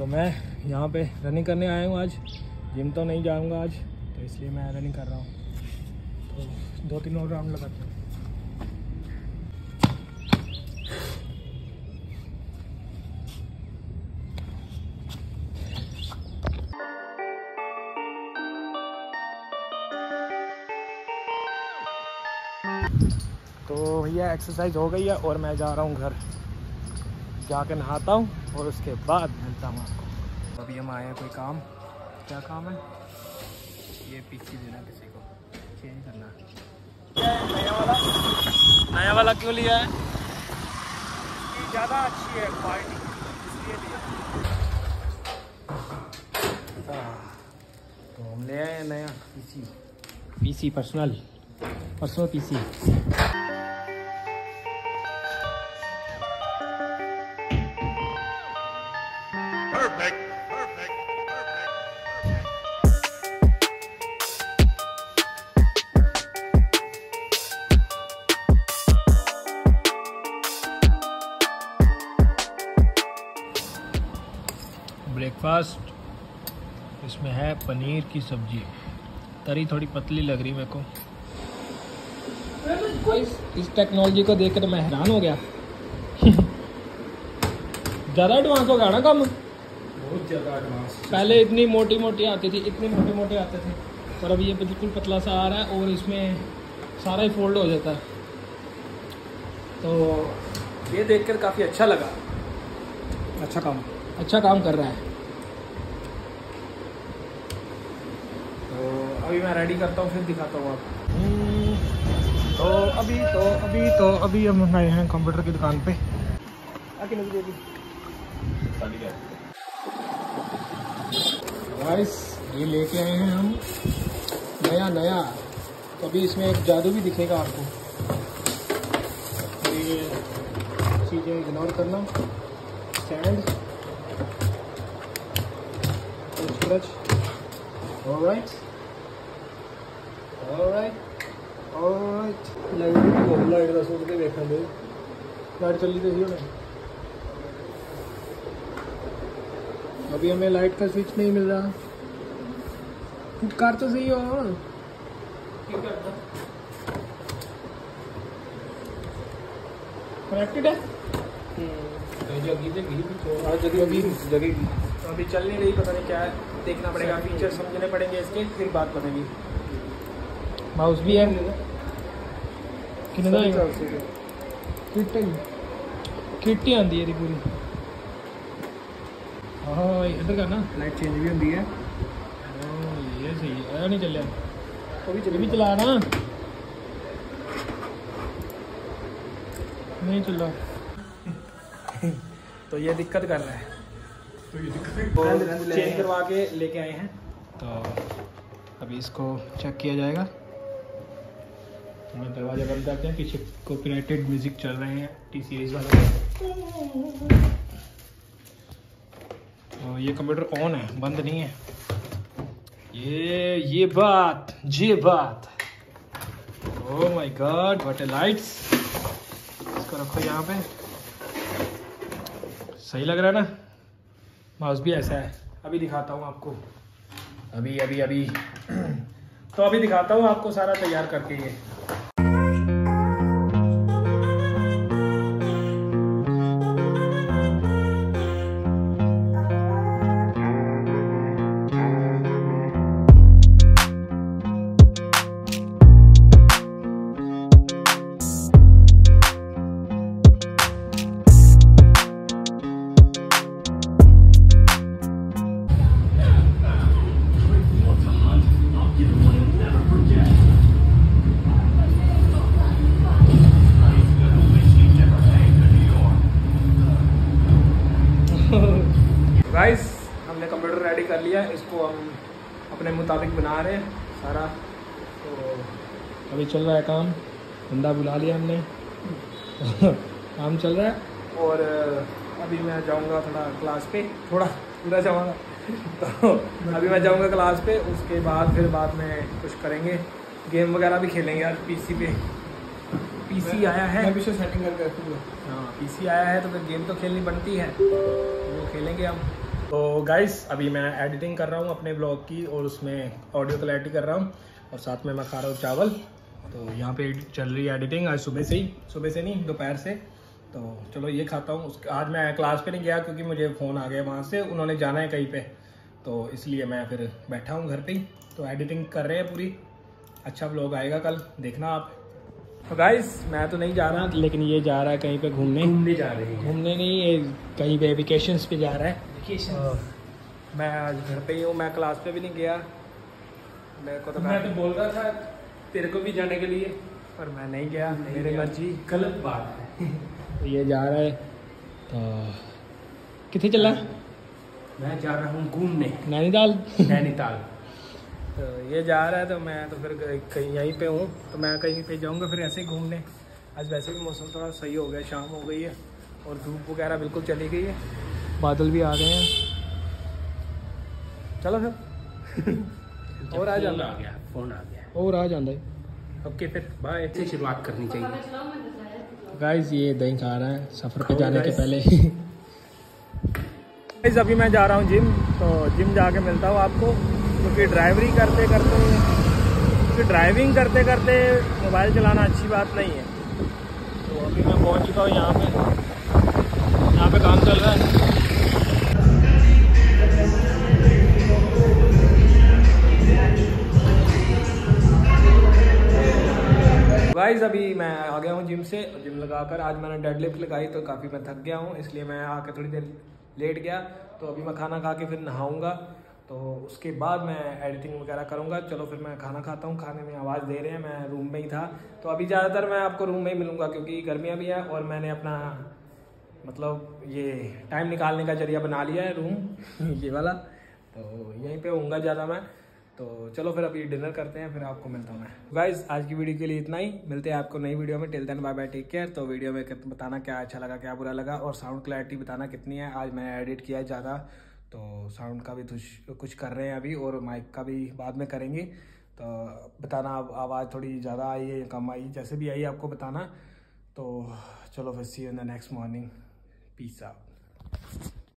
तो मैं यहाँ पे रनिंग करने आया हूँ आज। जिम तो नहीं जाऊँगा आज तो इसलिए मैं रनिंग कर रहा हूँ। तो दो तीन और राउंड लगाते हैं। तो भैया एक्सरसाइज हो गई है और मैं जा रहा हूँ घर। जाकर नहाता हूँ और उसके बाद मिलता हूँ आपको। अभी हम आए हैं कोई काम? क्या काम है? ये पीछे देना किसी को। चेंज करना नया वाला नया वाला क्यों लिया है? ज़्यादा अच्छी है क्वालिटी इसलिए लिया। तो हम ले आए हैं नया PC. PC personal personal PC. Perfect. Breakfast इसमें है पनीर की सब्ज़ी। तरी थोड़ी पतली लग रही मेरे को। इस, टेक्नोलॉजी को देख कर मैं हैरान हो गया। ज़्यादा एडवांस हो गया ना काम। बहुत ज़्यादा एडवांस पहले इतनी मोटी मोटी आती थी इतने मोटे मोटे आते थे पर अब ये बिल्कुल पतला सा आ रहा है और इसमें सारा ही फोल्ड हो जाता है। तो ये देखकर काफ़ी अच्छा लगा। अच्छा काम अच्छा काम कर रहा है। तो अभी मैं रेडी करता हूँ फिर दिखाता हूँ आपको। तो अभी तो अभी तो अभी हम आए हैं कंप्यूटर की दुकान पे। आके नज़र दे दी गाइस ये लेके आए हैं हम। नया नया। तो अभी इसमें एक जादू भी दिखेगा आपको। ये चीज़ें इग्नोर करना। स्टैंड स्क्रच और राइट लाइट लाइट दस रुपये देखा लाइट चली तो ही अभी हमें लाइट का स्विच नहीं मिल रहा। कार तो सही हो। कनेक्टेड है? हाँ, अभी चल नहीं रही पता नहीं क्या है देखना पड़ेगा फीचर समझने पड़ेंगे इसके फिर बात बनेगी माउस भी है। कितने किट किट ही। आंदी हाँ, इधर का ना। लाइट चेंज भी होती है। ये सही है। नहीं चलिया अभी चला। ना। नहीं चल। तो ये दिक्कत कर रहा है। तो ये दिक्कत तो चेंज करवा के लेके आए हैं। तो अभी इसको चेक किया जाएगा। हमें दरवाज़ा बंद करते हैं। पीछे कॉपीराइटेड म्यूज़िक चल रहे हैं। टी सीरीज़ वाले। तो ये कंप्यूटर ऑन है, बंद नहीं है। ये ये बात ये बात। ओ my God what a lights इसको रखो यहाँ पे। सही लग रहा है ना? माउस भी ऐसा है। अभी दिखाता हूँ आपको। अभी अभी अभी। तो अभी दिखाता हूँ आपको सारा तैयार करके ये। मुताबिक बना रहे हैं सारा। तो अभी चल रहा है काम बंदा बुला लिया हमने। काम चल रहा है। और अभी मैं जाऊँगा थोड़ा क्लास पे थोड़ा पूरा जाऊँगा। तो अभी मैं जाऊँगा क्लास पे उसके बाद फिर बाद में कुछ करेंगे। गेम वगैरह भी खेलेंगे यार पीसी पे। पीसी आया है। मैं पीछे सेटिंग करके रखूँगा। हाँ पीसी आया है तो फिर गेम तो खेलनी बनती है। वो खेलेंगे हम। तो गाइस अभी मैं एडिटिंग कर रहा हूँ अपने ब्लॉग की और उसमें ऑडियो क्लैरिटी कर रहा हूँ और साथ में मैं खा रहा हूँ चावल। तो यहाँ पे चल रही है एडिटिंग आज सुबह से ही सुबह से नहीं दोपहर से। तो चलो ये खाता हूँ। उसके आज मैं क्लास पे नहीं गया क्योंकि मुझे फ़ोन आ गया वहाँ से। उन्होंने जाना है कहीं पे। तो इसलिए मैं फिर बैठा हूँ घर पे ही। तो एडिटिंग कर रहे हैं पूरी। अच्छा ब्लॉग आएगा कल। देखना आप। तो गाइस मैं तो नहीं जा रहा लेकिन ये जा रहा है कहीं पे घूमने। घूमने जा रहे हैं। घूमने नहीं ये कहीं पे वेकेशंस पे जा रहा है। वेकेशन मैं आज घर पे ही हूँ मैं क्लास पे भी नहीं गया। मेरे को तो मैं तो बोल रहा था तेरे को भी जाने के लिए। पर मैं नहीं गया मेरी मर्ज़ी गलत बात है। तो ये जा रहा है। तो कितने चला मैं जा रहा हूँ घूमने। नैनीताल। नैनीताल। तो ये जा रहा है तो मैं तो फिर कहीं यहीं पे हूँ। तो मैं कहीं पे जाऊँगा फिर ऐसे ही घूमने। आज वैसे भी मौसम थोड़ा सही हो गया शाम हो गई है और धूप वगैरह बिल्कुल चली गई है। बादल भी आ गए हैं। चलो फिर। और आ जाना। आ गया फ़ोन आ गया। और आ है ओके फिर बाय से शुरुआत करनी चाहिए। गाइस ये दही खा रहा है। सफ़र पे जाने के पहले। गाइस अभी मैं जा रहा हूँ जिम तो जिम जाके मिलता हूँ आपको। क्योंकि ड्राइवरी करते करते क्योंकि ड्राइविंग करते करते मोबाइल चलाना अच्छी बात नहीं है। तो अभी मैं पहुँच चुका हूँ यहाँ पे। यहाँ पे काम चल रहा है। गाइस अभी मैं आ गया हूँ जिम से जिम लगाकर आज मैंने डेडलिफ्ट लगाई तो काफ़ी मैं थक गया हूँ, इसलिए मैं आके थोड़ी देर लेट गया। तो अभी मैं खाना खा के फिर नहाऊँगा तो उसके बाद मैं एडिटिंग वगैरह करूँगा। चलो फिर मैं खाना खाता हूँ, खाने में आवाज़ दे रहे हैं, मैं रूम में ही था। तो अभी ज़्यादातर मैं आपको रूम में ही मिलूँगा, क्योंकि गर्मियाँ भी हैं, और मैंने अपना मतलब ये टाइम निकालने का ज़रिया बना लिया है रूम ये वाला। तो यहीं पे होऊँगा ज़्यादा मैं। तो चलो फिर अभी डिनर करते हैं, फिर आपको मिलता हूँ मैं। गाइज़ आज की वीडियो के लिए इतना ही। मिलते हैं आपको नई वीडियो में। Till then bye bye take care तो वीडियो में बताना क्या अच्छा लगा, क्या बुरा लगा, और साउंड क्लैरिटी बताना कितनी है। आज मैंने एडिट किया है ज़्यादा। तो साउंड का भी कुछ कुछ कर रहे हैं अभी, और माइक का भी बाद में करेंगे। तो बताना आवाज़ थोड़ी ज़्यादा आई है या कम आई। जैसे भी आई आपको बताना। तो चलो, फिर see in the next morning peace out